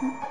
Mm-hmm.